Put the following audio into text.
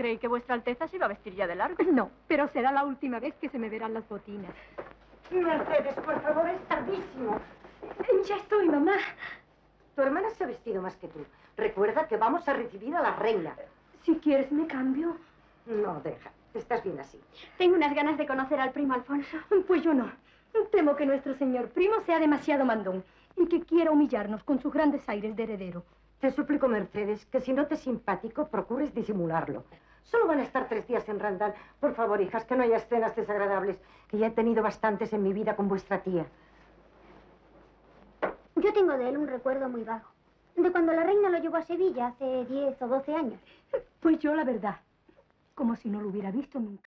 Creí que vuestra Alteza se iba a vestir ya de largo. No, pero será la última vez que se me verán las botinas. Mercedes, por favor, es tardísimo. Ya estoy, mamá. Tu hermana se ha vestido más que tú. Recuerda que vamos a recibir a la reina. Si quieres, me cambio. No, deja. Estás bien así. Tengo unas ganas de conocer al primo Alfonso. Pues yo no. Temo que nuestro señor primo sea demasiado mandón y que quiera humillarnos con sus grandes aires de heredero. Te suplico, Mercedes, que si no te es simpático, procures disimularlo. Solo van a estar tres días en Randall. Por favor, hijas, que no haya escenas desagradables, que ya he tenido bastantes en mi vida con vuestra tía. Yo tengo de él un recuerdo muy vago. De cuando la reina lo llevó a Sevilla hace 10 o 12 años. Pues yo, la verdad, como si no lo hubiera visto nunca.